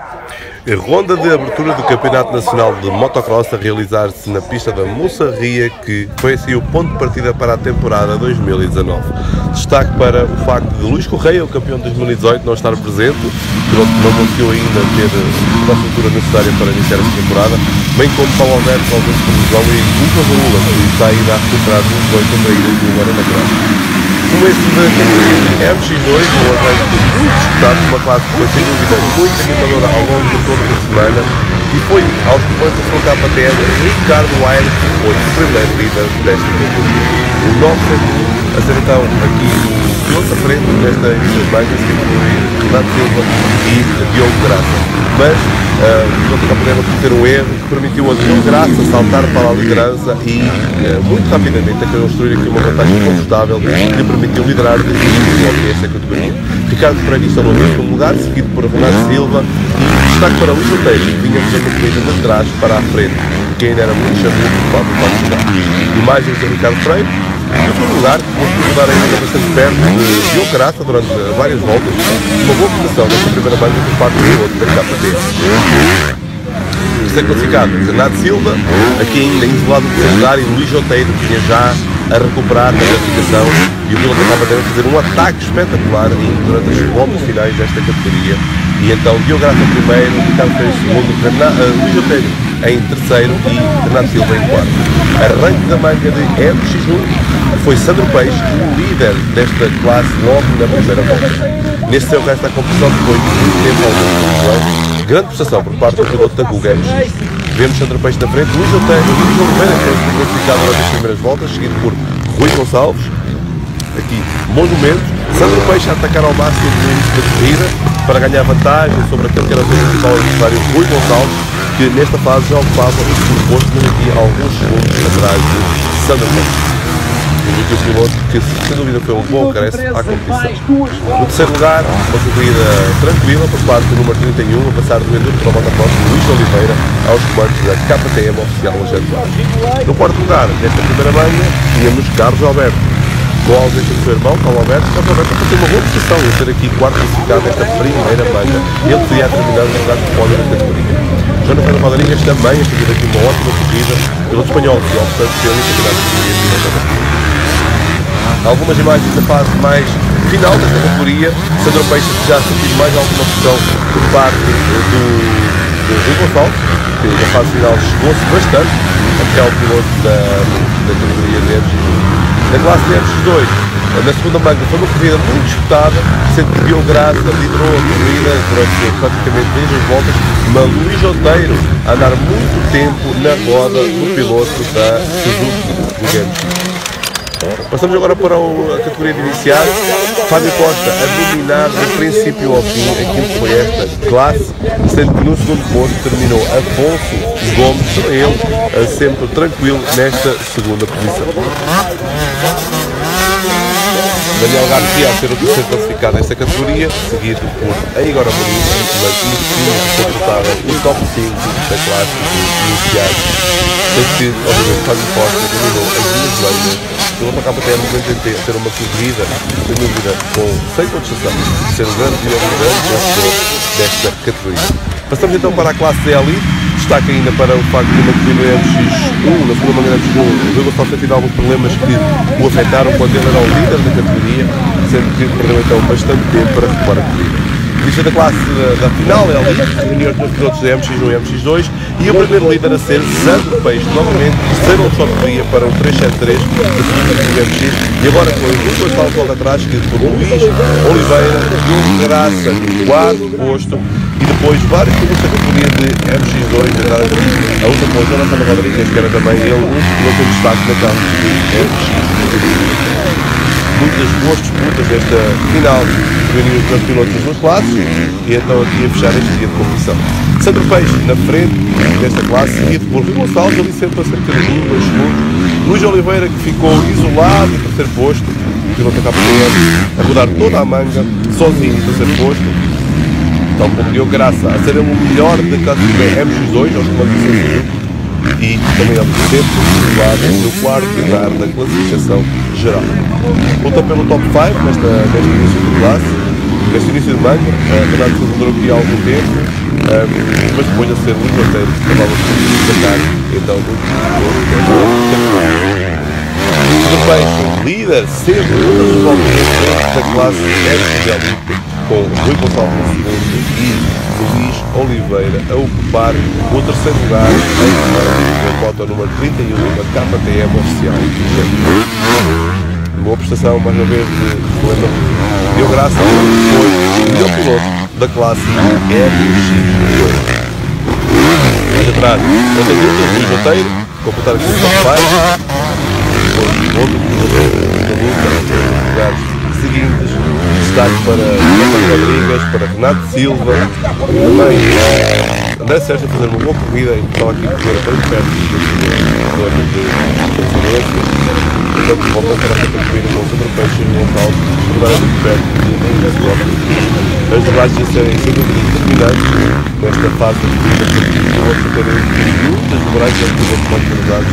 A ronda de abertura do Campeonato Nacional de Motocross a realizar-se na pista da Moçarria, que foi assim o ponto de partida para a temporada 2019. Destaque para o facto de Luís Correia, o campeão de 2018, não estar presente, que não conseguiu ainda ter a estrutura necessária para iniciar esta temporada, bem como Paulo Alberto, alguns de lesão e Lucas Lula, que está ainda a recuperar dos dois contra a ilha de Croácia começo da categoria MX2, um arranque muito disputado, uma classe que foi sem dúvida muito animadora ao longo de toda a semana. E foi aos combates da KTM Ricardo Aires que foi o primeiro líder desta categoria. O nosso a ser então aqui o piloto à frente de bancas, que foi Renato Silva e Diogo Graça. Mas uh, o piloto da KTM cometer um erro que permitiu a Diogo Graça saltar para a liderança e uh, muito rapidamente a construir aqui uma vantagem confortável que lhe permitiu liderar de logo esta categoria. Ricardo Pereira instalou no segundo lugar, seguido por Renato Silva e destaque para Luís Oteiro, que vinha fazendo corrida de trás para a frente, que ainda era muito chamudo para o quarto lugar. Imagens de Ricardo Freire, em segundo lugar, conseguiu mudar ainda bastante perto de Diogo Graça durante várias voltas, uma boa posição nesta primeira banda por parte do piloto da KT. Terceiro classificado, Renato Silva, aqui ainda isolado do terceiro lugar, e Luís Oteiro, que vinha já a recuperar na classificação. E o piloto acaba de fazer um ataque espetacular durante as voltas finais desta categoria. E então Diogo primeiro, Ricardo Freire segundo, uh, Luís Oteiro em terceiro e Renato Silva em quarto. Arranque da manga de MX1 foi Sandro Peixe, o líder desta classe logo na primeira volta. Neste seu resto da competição, de muito tempo ao longo grande prestação por parte do piloto da Google Vemos Sandro Peixe na frente, Luís Oteiro, Luís Oliveira, que foi classificado durante as primeiras voltas, seguido por Rui Gonçalves, aqui bons momentos, Sandro Peixe a atacar ao máximo no início da corrida para ganhar vantagem sobre aquele que era o seu principal adversário, Rui Gonçalves, que nesta fase já ocupava o posto, mas aqui alguns segundos atrás de Peixe. Um piloto que sem dúvida foi um bom acréscimo à competição. No terceiro lugar, uma corrida tranquila por parte do número 31, a passar do Enduro para o Motoposto Luís Oliveira aos comandos da KTM oficial Jaguar. No quarto lugar, nesta primeira banha, tínhamos Carlos Alberto, com a ausência do seu irmão, Paulo Alberto, Carlos Alberto ter uma boa posição e ser aqui quarto classificado nesta primeira banha. Ele teria terminado no lugar de pódio da categoria. Jonathan Rodrigues também a fazer aqui uma ótima corrida pelo espanhol, que opta pelo campeonato de Algumas imagens da fase mais final desta categoria, Sandro Peixe já sentiu mais alguma pressão por parte do, do Rui Gonçalves, que na fase final chegou-se bastante até ao piloto da, da categoria de MX2. Na classe de MX2, na segunda manga foi uma corrida muito disputada, sendo que Diogo Graça liderou a corrida durante praticamente 10 voltas, mas Luís Oteiro a andar muito tempo na roda do piloto da Suzuki GMX. Passamos agora para a categoria de iniciais. Fábio Costa a dominar do princípio ao fim aquilo que foi esta classe, sendo que no segundo posto terminou Afonso Gomes, ele sempre tranquilo nesta segunda posição. Daniel Garcia a ser o terceiro classificado nesta categoria, seguido por Igor Amorim, mas fim completaram o top 5 da classe de iniciais. Sendo que, obviamente, Fábio Costa dominou duas bandas, pela para a momento em ter uma corrida, sem dúvida, com sem contestação, ser o grande e o grande vencedor desta categoria. Passamos então para a classe Elite destaque ainda para o facto de uma corrida MX1, na segunda manhã MX1, o Gonçalves tem tido alguns problemas que o afetaram quando ele era o líder da categoria, sendo que perdeu então bastante tempo para recuperar a corrida. Vista da classe da, da final, é ali, reuniu os pilotos da MX1 e MX2 e o primeiro líder a ser Sandro Peixe, novamente, terceiro de corrida para o 373 da MX e agora com dois saltos logo atrás, seguido por Luís Oliveira, Diogo Graça no quarto posto e depois vários pilotos da categoria de MX2 a dar a outra com o Jonathan Rodrigues, que era também ele um piloto de destaque na classe de MX. Muitas boas disputas desta final reuniu os pilotos das duas classes e então aqui a fechar este dia de competição. Sandro Peixe na frente desta classe, seguido por Rui Gonçalves, ali sempre a cerca de 1, 2 segundos. Luís Oliveira que ficou isolado em terceiro posto, piloto da KPM, a rodar toda a manga, sozinho em terceiro posto então como Diogo Graça a ser o melhor da categoria MX2, aos comandos de e também ao mesmo tempo situado no quarto lugar da classificação geral. Luta pelo top 5 nesta, neste início de classe, neste início de manga, a Renato Silva durou aqui há algum tempo, um, mas depois a ser Monteiro que acabava por destacar então no bem foi líder sempre todas as voltas da classe Elite com Rui Gonçalves II e Luís Oliveira a ocupar o terceiro lugar em moto número 31 da KTM oficial boa prestação mais uma vez de Lenda deu graça foi o melhor piloto da classe MX2 mais atrás outra luta Luís Monteiro completar aqui o top 5 outro piloto da luta lugares seguintes. Destaque para Rodrigues para Renato Silva também eh, André Sérgio a fazer uma boa corrida e estava aqui a correr a bem perto de portanto voltam Câmara volta para reconstruir uma superfície no local por dar de perto de um As debates serem sem dúvida determinantes nesta fase de vida do Orçamento Civil, das debates das duas comunidades.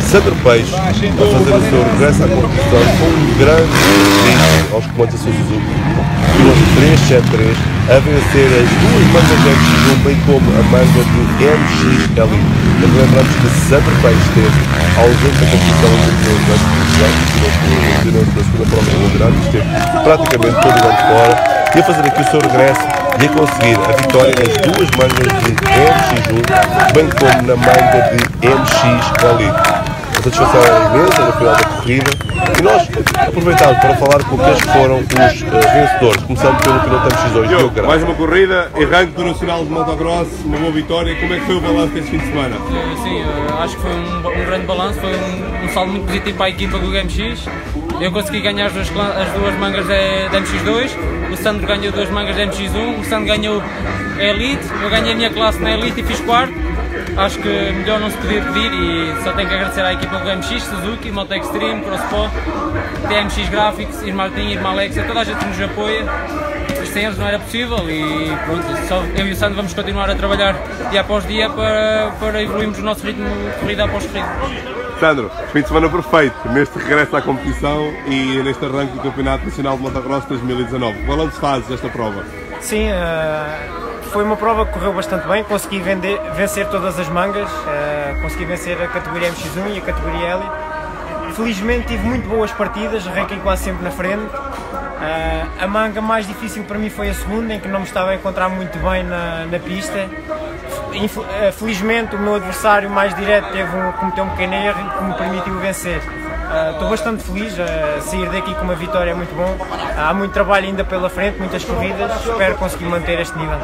Sandro Peixe vai fazer o seu regresso à competição com um grande risco aos comandos da Suzuki. Piloto 373 a vencer as duas bandas de MX1 bem como a banda de MX Elite. Lembramos que Sandro Peixe teve ausência da competição em 2018 do esteve praticamente todo o ano fora, e a fazer aqui o seu regresso e a conseguir a vitória nas duas mangas de MX1, bem como na manga de MX Elite. A satisfação era imensa no final da corrida e nós aproveitamos para falar com aqueles que foram os uh, vencedores, começando pelo piloto MX2, Diogo Grande. Mais uma corrida, arranque nacional de motocross, uma boa vitória. Como é que foi o balanço deste fim de semana? Sim, acho que foi um, um grande balanço, foi um, um, saldo muito positivo para a equipa do MX. Eu consegui ganhar as duas, as duas mangas da MX2, o Sandro ganhou duas mangas da MX1, o Sandro ganhou a Elite, eu ganhei a minha classe na Elite e fiz quarto. Acho que melhor não se podia pedir e só tenho que agradecer à equipa do MX, Suzuki, Moto Extreme, CrossPo, TMX Graphics, Irmartin, Irma Alexa, toda a gente que nos apoia. Sem eles não era possível e pronto, só eu e o Sandro vamos continuar a trabalhar dia após dia para, para evoluirmos o nosso ritmo corrida após corrida. Sandro, fim de semana perfeito neste regresso à competição e neste arranque do Campeonato Nacional de Motocross 2019. Balanço fazes desta prova? Sim, uh, foi uma prova que correu bastante bem, consegui vender, vencer todas as mangas, uh, consegui vencer a categoria MX1 e a categoria Elite. Felizmente tive muito boas partidas, arranquei quase sempre na frente. Uh, a manga mais difícil para mim foi a segunda, em que não me estava a encontrar muito bem na, na pista. Felizmente o meu adversário mais direto teve um, cometeu um pequeno erro que me permitiu vencer. Estou uh, bastante feliz a sair daqui com uma vitória é muito bom. Há muito trabalho ainda pela frente, muitas corridas. Espero conseguir manter este nível.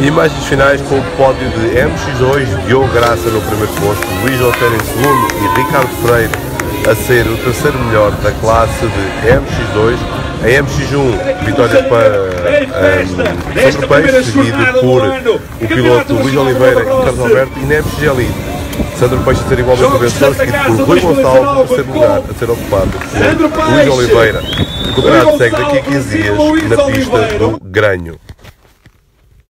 Imagens finais com o pódio de MX2, Diogo Graça no primeiro posto, Luís Otero em segundo e Ricardo Freire a ser o terceiro melhor da classe de MX2. A MX1, vitória para um, Sandro Peixe, seguido por o piloto Luís Oliveira e Carlos Alberto, e na MX Elite Sandro Peixe a ser igualmente vencedor, seguido por Rui Gonçalves, terceiro lugar, a ser ocupado por Luís Oliveira. O campeonato segue daqui a 15 dias na pista do Granho.